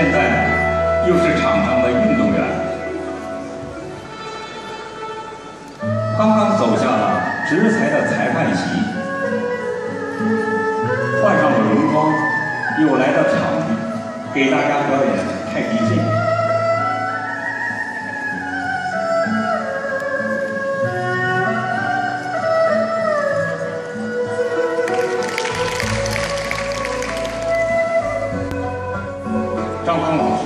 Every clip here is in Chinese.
现在又是场上的运动员，刚刚走下了执裁的裁判席，换上了泳装，又来到场地，给大家表演太极剑。张康老师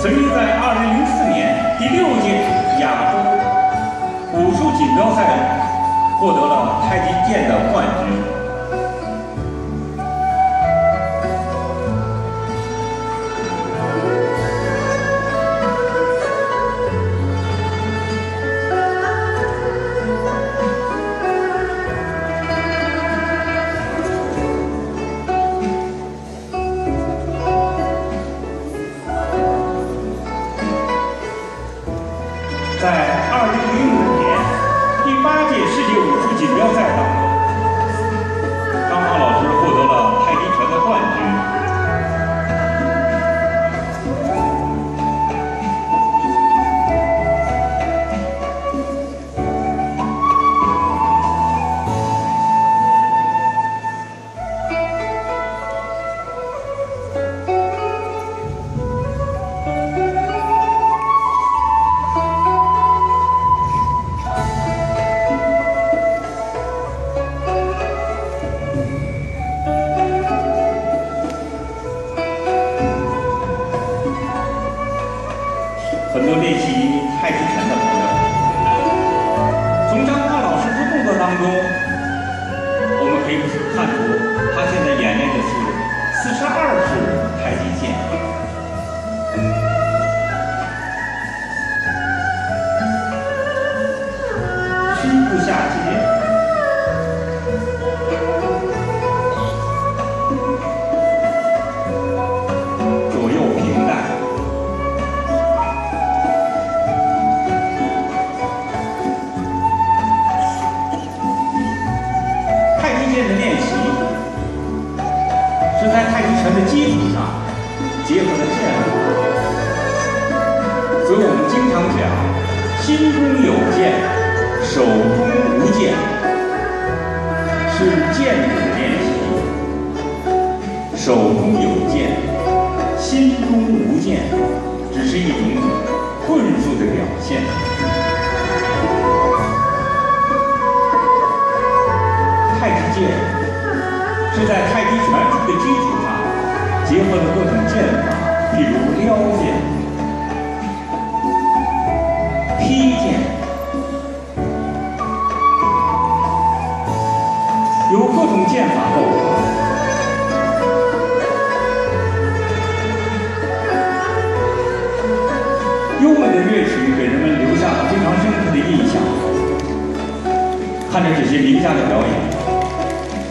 曾经在二零零四年第六届亚洲武术锦标赛获得了太极剑的冠军。二零零五年第八届世界武术锦标赛上是在太极拳的基础上结合了剑法，所以我们经常讲心中有剑，手中无剑，是剑指练习；手中有剑，心中无剑，只是一种棍术的表现。太极剑。是在太极拳，结合了各种剑法，譬如撩剑、劈剑，有各种剑法构成。优美的乐曲给人们留下了非常深刻的印象。看着这些名家的表演。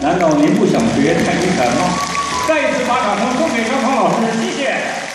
难道您不想学太极拳吗？再一次把掌声送给张鹏老师，谢谢。